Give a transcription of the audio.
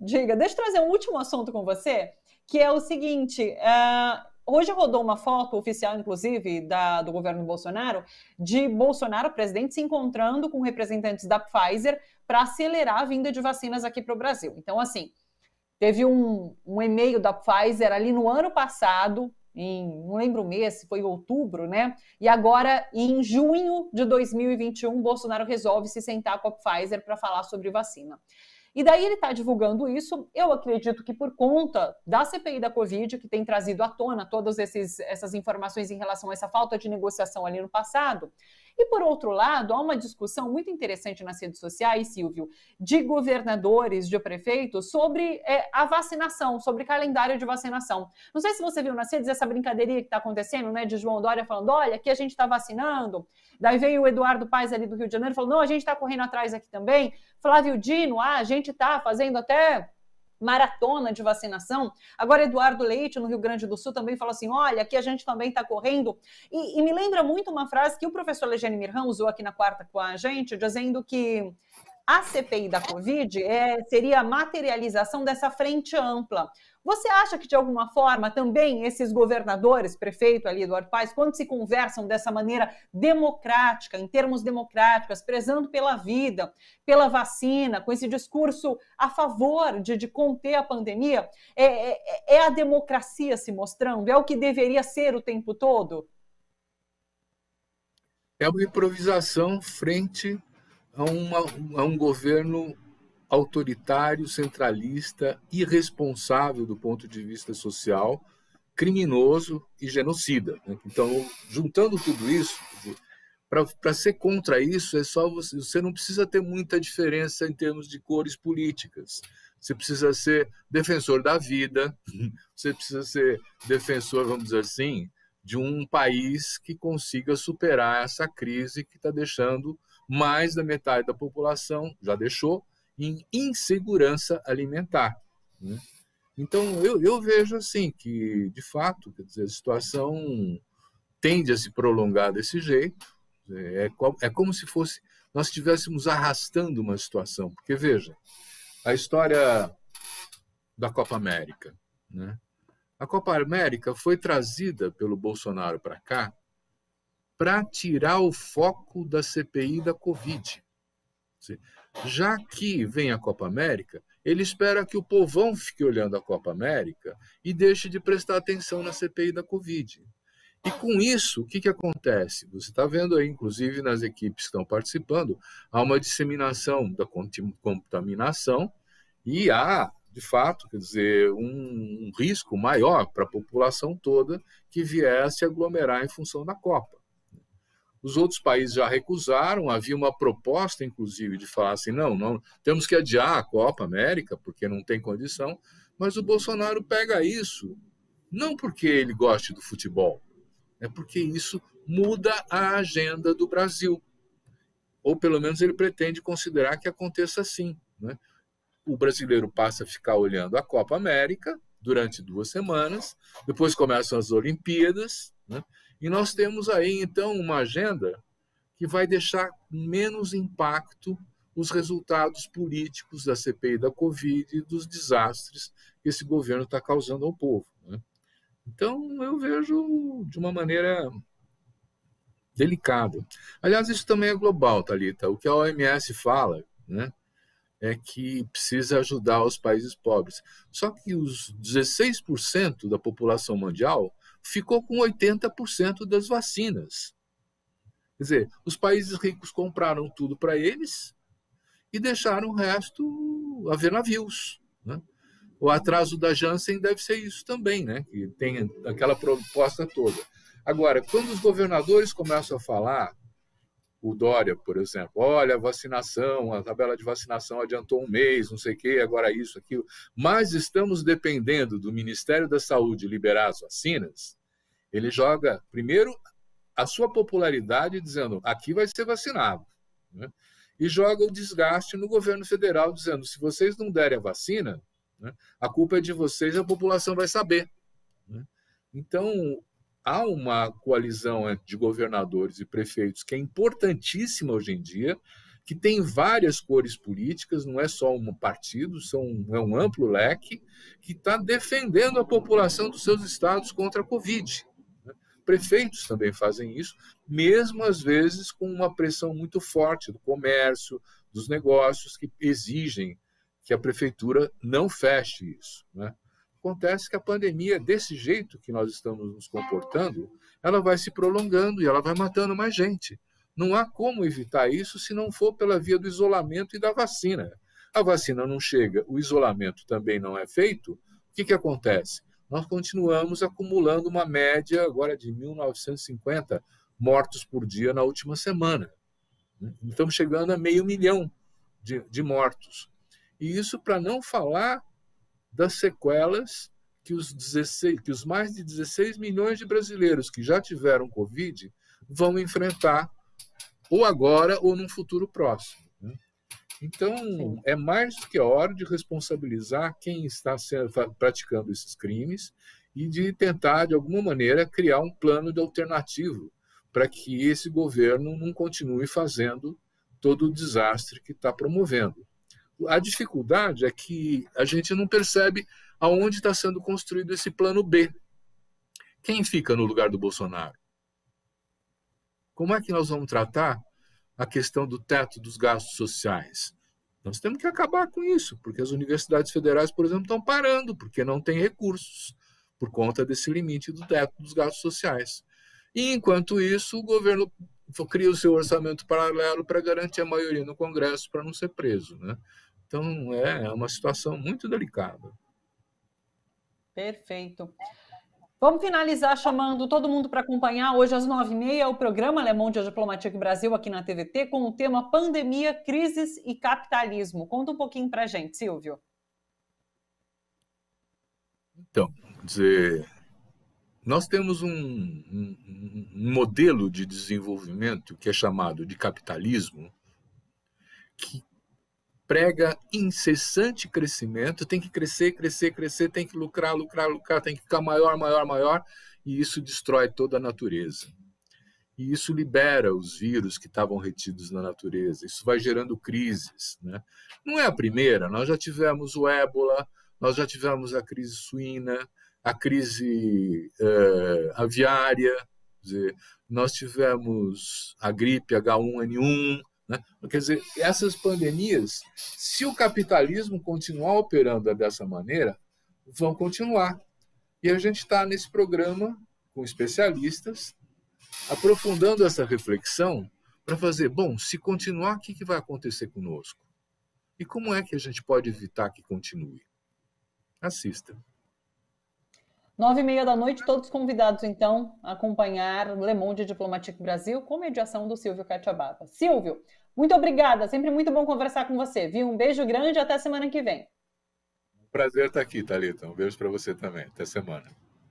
Diga, deixa eu trazer um último assunto com você, que é o seguinte: uh, hoje rodou uma foto oficial, inclusive, da, do governo Bolsonaro, de Bolsonaro, presidente, se encontrando com representantes da Pfizer para acelerar a vinda de vacinas aqui para o Brasil. Então, assim, teve um, um e-mail da Pfizer ali no ano passado, em não lembro o mês, foi outubro, né? E agora, em junho de 2021, Bolsonaro resolve se sentar com a Pfizer para falar sobre vacina. E daí ele está divulgando isso. Eu acredito que por conta da CPI da Covid, que tem trazido à tona todas esses, essas informações em relação a essa falta de negociação ali no passado, e por outro lado, há uma discussão muito interessante nas redes sociais, Silvio, de governadores, de prefeitos, sobre é, a vacinação, sobre calendário de vacinação. Não sei se você viu nas redes essa brincadeirinha que está acontecendo, né, de João Dória falando: olha, aqui a gente está vacinando. Daí veio o Eduardo Paes ali do Rio de Janeiro falou: não, a gente está correndo atrás aqui também. Flávio Dino, ah, a gente está fazendo até maratona de vacinação. Agora, Eduardo Leite, no Rio Grande do Sul, também falou assim: olha, aqui a gente também está correndo. E, e, me lembra muito uma frase que o professor Legene Mirrão usou aqui na quarta com a gente, dizendo que a CPI da Covid é, seria a materialização dessa frente ampla. Você acha que, de alguma forma, também esses governadores, prefeito ali, Eduardo Paes, quando se conversam dessa maneira democrática, em termos democráticos, prezando pela vida, pela vacina, com esse discurso a favor de, de conter a pandemia, é, é, é a democracia se mostrando? É o que deveria ser o tempo todo? É uma improvisação frente a, uma, a um governo autoritário, centralista, irresponsável do ponto de vista social, criminoso e genocida. Né? Então, juntando tudo isso, para ser contra isso, é só você, você não precisa ter muita diferença em termos de cores políticas. Você precisa ser defensor da vida, você precisa ser defensor, vamos dizer assim, de um país que consiga superar essa crise que está deixando mais da metade da população, já deixou, em insegurança alimentar. Né? Então, eu, eu vejo assim que, de fato, quer dizer, a situação tende a se prolongar desse jeito. É, é como se fosse nós estivéssemos arrastando uma situação. Porque, veja, a história da Copa América. Né? A Copa América foi trazida pelo Bolsonaro para cá para tirar o foco da CPI da Covid. Já que vem a Copa América, ele espera que o povão fique olhando a Copa América e deixe de prestar atenção na CPI da Covid. E com isso, o que, que acontece? Você está vendo aí, inclusive nas equipes que estão participando, há uma disseminação da contaminação e há, de fato, quer dizer, um, um risco maior para a população toda que viesse aglomerar em função da Copa. Os outros países já recusaram, havia uma proposta, inclusive, de falar assim: não, não, temos que adiar a Copa América, porque não tem condição. Mas o Bolsonaro pega isso, não porque ele goste do futebol, é porque isso muda a agenda do Brasil. Ou pelo menos ele pretende considerar que aconteça assim. Né? O brasileiro passa a ficar olhando a Copa América durante duas semanas, depois começam as Olimpíadas, né? E nós temos aí, então, uma agenda que vai deixar menos impacto os resultados políticos da CPI da Covid e dos desastres que esse governo está causando ao povo. Né? Então, eu vejo de uma maneira delicada. Aliás, isso também é global, Talita. O que a OMS fala, né, é que precisa ajudar os países pobres. Só que os 16% da população mundial ficou com 80% das vacinas. Quer dizer, os países ricos compraram tudo para eles e deixaram o resto a ver navios. Né? O atraso da Janssen deve ser isso também, né? que tem aquela proposta toda. Agora, quando os governadores começam a falar o Dória, por exemplo, olha, a vacinação, a tabela de vacinação adiantou um mês, não sei o quê, agora isso, aquilo, mas estamos dependendo do Ministério da Saúde liberar as vacinas, ele joga, primeiro, a sua popularidade dizendo, aqui vai ser vacinado, né? e joga o desgaste no governo federal, dizendo, se vocês não derem a vacina, né, a culpa é de vocês, a população vai saber. Né? Então, há uma coalizão de governadores e prefeitos que é importantíssima hoje em dia, que tem várias cores políticas, não é só um partido, são, é um amplo leque, que está defendendo a população dos seus estados contra a Covid. Prefeitos também fazem isso, mesmo às vezes com uma pressão muito forte do comércio, dos negócios, que exigem que a prefeitura não feche isso. Né? Acontece que a pandemia, desse jeito que nós estamos nos comportando, ela vai se prolongando e ela vai matando mais gente. Não há como evitar isso se não for pela via do isolamento e da vacina. A vacina não chega, o isolamento também não é feito. O que, que acontece? Nós continuamos acumulando uma média agora de 1.950 mortos por dia na última semana. Estamos chegando a meio milhão de, de mortos. E isso para não falar das sequelas que os, 16, que os mais de 16 milhões de brasileiros que já tiveram Covid vão enfrentar ou agora ou num futuro próximo. Então, Sim. é mais do que a hora de responsabilizar quem está sendo, praticando esses crimes e de tentar, de alguma maneira, criar um plano de alternativo para que esse governo não continue fazendo todo o desastre que está promovendo. A dificuldade é que a gente não percebe aonde está sendo construído esse plano B. Quem fica no lugar do Bolsonaro? Como é que nós vamos tratar a questão do teto dos gastos sociais? Nós temos que acabar com isso, porque as universidades federais, por exemplo, estão parando, porque não têm recursos, por conta desse limite do teto dos gastos sociais. E, enquanto isso, o governo cria o seu orçamento paralelo para garantir a maioria no Congresso para não ser preso. Né? Então, é uma situação muito delicada. Perfeito. Vamos finalizar chamando todo mundo para acompanhar hoje às nove e meia o programa Le Monde Diplomatique Brasil aqui na TVT com o tema Pandemia, Crises e Capitalismo. Conta um pouquinho para a gente, Silvio. Então, dizer, nós temos um, um, um modelo de desenvolvimento que é chamado de capitalismo, que prega incessante crescimento, tem que crescer, crescer, crescer, tem que lucrar, lucrar, lucrar, tem que ficar maior, maior, maior, e isso destrói toda a natureza. E isso libera os vírus que estavam retidos na natureza, isso vai gerando crises. Né? Não é a primeira, nós já tivemos o ébola, nós já tivemos a crise suína, a crise uh, aviária, dizer, nós tivemos a gripe H1N1, né? Quer dizer, essas pandemias, se o capitalismo continuar operando dessa maneira, vão continuar. E a gente está nesse programa com especialistas, aprofundando essa reflexão para fazer, bom, se continuar, o que, que vai acontecer conosco? E como é que a gente pode evitar que continue? Assista. Nove e meia da noite, todos convidados, então, a acompanhar Le Monde Diplomatique Brasil com mediação do Silvio Catiabava. Silvio, muito obrigada, sempre muito bom conversar com você, viu? Um beijo grande até semana que vem. Prazer estar aqui, Thalita. Um beijo para você também. Até semana.